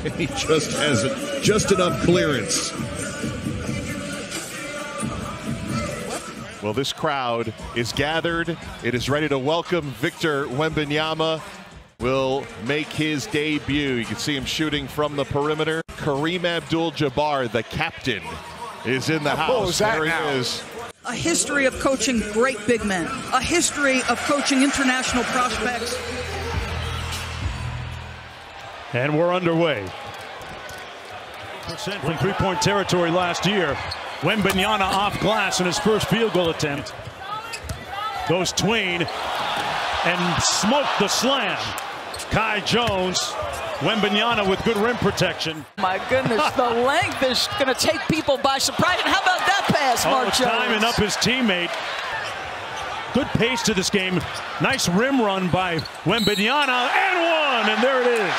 He just hasn't. Just enough clearance. Well, this crowd is gathered. It is ready to welcome Victor Wembanyama. Will make his debut. You can see him shooting from the perimeter. Kareem Abdul-Jabbar, the captain, is in the house. There he is. A history of coaching great big men. A history of coaching international prospects. And we're underway. Percent from three-point territory last year. Wembanyama off glass in his first field goal attempt. Goes tween and smoked the slam. Kai Jones, Wembanyama with good rim protection. My goodness, the length is going to take people by surprise. And how about that pass, oh, Mark oh, Jones? timing up his teammate. Good pace to this game. Nice rim run by Wembanyama and one, and there it is.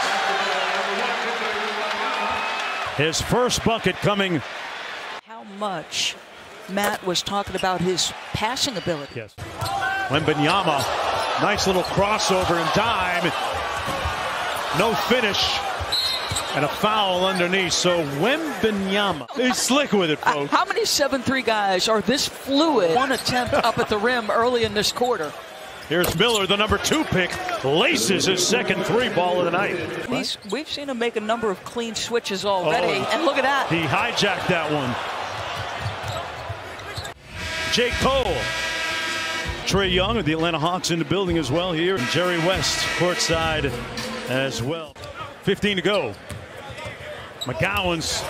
His first bucket coming. How much Matt was talking about his passing ability. Yes. Wembanyama, nice little crossover and dime. No finish. And a foul underneath. So Wembanyama, is slick with it, Uh, folks. how many 7-3 guys are this fluid? One attempt up at the rim early in this quarter. Here's Miller, the number two pick, laces his second three ball of the night. He's, we've seen him make a number of clean switches already. Oh. and look at that. He hijacked that one. Jake Cole. Trae Young of the Atlanta Hawks in the building as well here. And Jerry West courtside as well. 15 to go. McGowan's.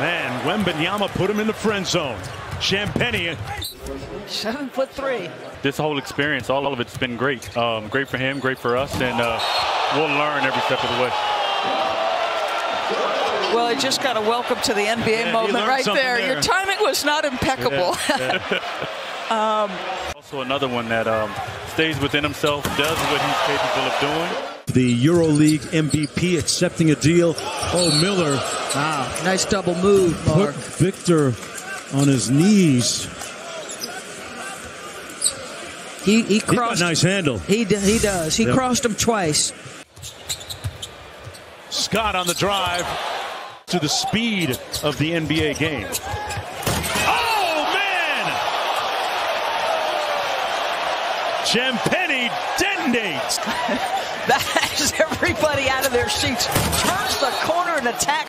Man, Wembanyama put him in the friend zone. Champagnie. Seven foot three. this whole experience, all of it's been great. Um, great for him, great for us, and uh, we'll learn every step of the way. Well, I just got a welcome to the NBA Yeah, moment right there. there. Your timing was not impeccable. Also, another one that um, stays within himself, does what he's capable of doing. The EuroLeague MVP accepting a deal. Oh, Miller Wow, nice double move, put Victor on his knees. He, he He got a crossed. nice handle. He, d- he does. He Yep. crossed him twice. Scott on the drive to the speed of the NBA game. Oh, man! Champagnie detonates. That has everybody out of their seats. Turns the corner and attack.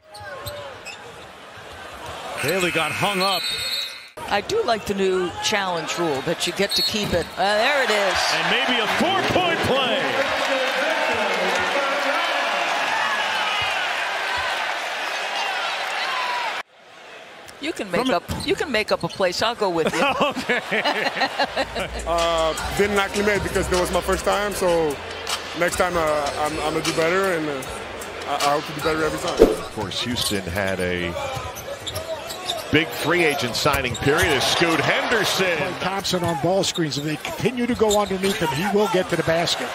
Haley got hung up, I do like the new challenge rule that you get to keep it. Uh, there it is. and maybe a four-point play. You can make up. You can make up a place. I'll go with you. uh, didn't acclimate because that was my first time. So next time uh, I'm, I'm gonna do better, and uh, I, I hope to do better every time. Of course, Houston had a big free agent signing period as Scoot Henderson. Thompson on ball screens. If they continue to go underneath him, he will get to the basket.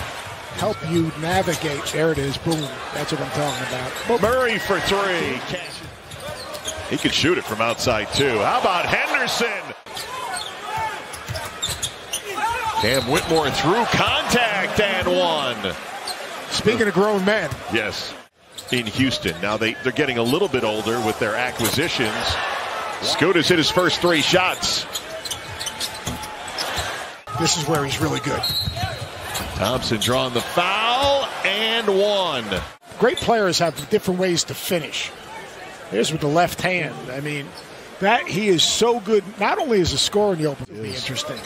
Help you navigate. There it is. Boom. That's what I'm talking about. Murray for three. He could shoot it from outside, too. How about Henderson? Cam Whitmore through contact and one. Speaking of grown men, Yes, in Houston. Now they, they're getting a little bit older with their acquisitions. Scoot has hit his first three shots. this is where he's really good. Thompson drawing the foul and one. Great players have different ways to finish. Here's with the left hand. I mean, that he is so good. Not only as a scorer in the open, it'll be interesting.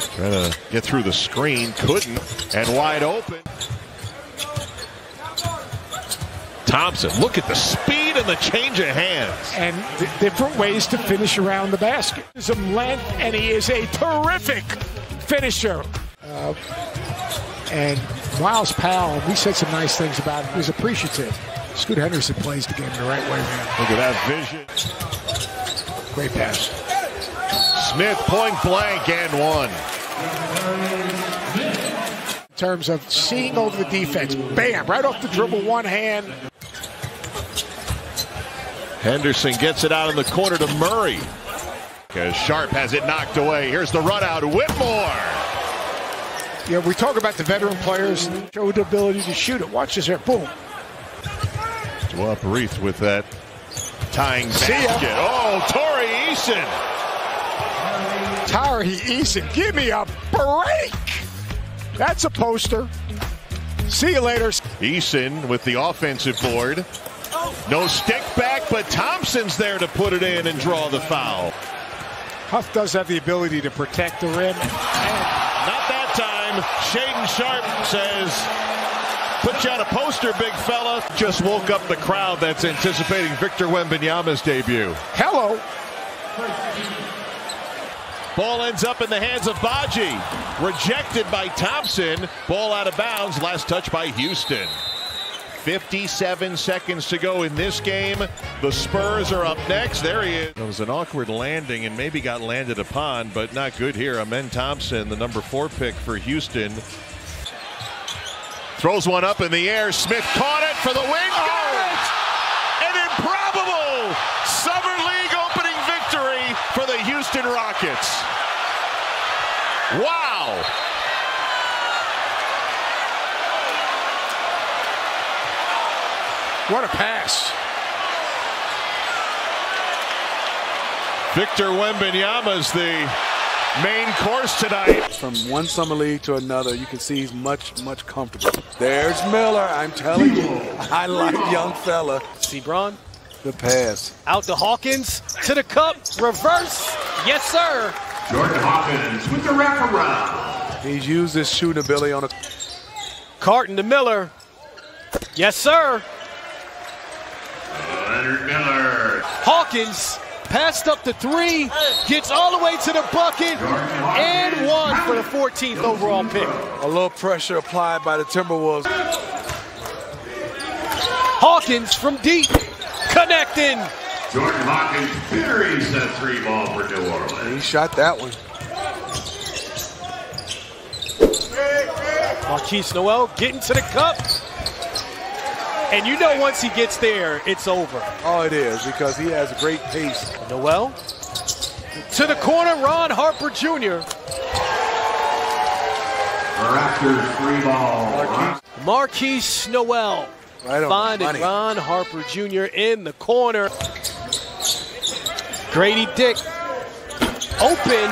Trying to get through the screen, couldn't, and wide open. Thompson, look at the speed and the change of hands. and different ways to finish around the basket. Some length, and he is a terrific finisher. Uh, and Miles Powell, we said some nice things about him. He was appreciative. Scoot Henderson plays the game the right way, man. Look at that vision. Great pass. Smith point blank and one. In terms of seeing over the defense, bam, right off the dribble, one hand. Henderson gets it out in the corner to Murray. As Sharpe has it knocked away. Here's the run out. Whitmore. Yeah, we talk about the veteran players show the ability to shoot it. Watch this here, boom. Well, Reath with that tying basket. Oh, Tari Eason. Tari Eason, give me a break. That's a poster. See you later. Eason with the offensive board. No stick back, but Thompson's there to put it in and draw the foul. Huff does have the ability to protect the rim. Not that time. Shaedon Sharpe says, put you on a poster, big fella. Just woke up the crowd that's anticipating Victor Wembanyama's debut. Hello. Ball ends up in the hands of Baji. Rejected by Thompson. Ball out of bounds. Last touch by Houston. 57 seconds to go in this game. The Spurs are up next. There he is. It was an awkward landing and maybe got landed upon, but not good here. Amen Thompson, the number four pick for Houston. Throws one up in the air. Smith caught it for the win. Got it! An improbable Summer League opening victory for the Houston Rockets. Wow. What a pass. Victor Wembanyama is the main course tonight. From one summer league to another, you can see he's much, much comfortable. There's Miller. I'm telling you, I like young fella. See Braun? The pass. Out to Hawkins. To the cup. Reverse. Yes, sir. Jordan Hawkins with the wraparound. He's used his shooting ability on a Carton to Miller. Yes, sir. Leonard Miller. Hawkins passed up the three, gets all the way to the bucket, and one for the 14th overall pick. A little pressure applied by the Timberwolves. Hawkins from deep, connecting. Jordan Hawkins buries that three ball for New Orleans. He shot that one. Marquise Noel getting to the cup. And you know once he gets there, it's over. Oh, it is because he has a great pace. Noel to the corner, Ron Harper Jr. Raptors three ball. Marquise Noel Right finding. Ron Harper Jr. in the corner. Grady Dick open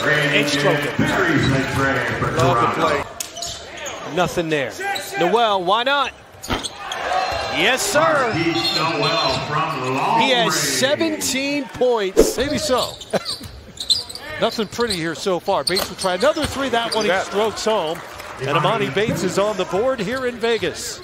Grady and stroke Dick it. buries that tray for Love the play. Nothing there. Noel, why not? Yes, sir. Keith Noel from long He has 17 points. Maybe so. Nothing pretty here so far. Bates will try another three. That one he strokes home. And Emoni Bates is on the board here in Vegas.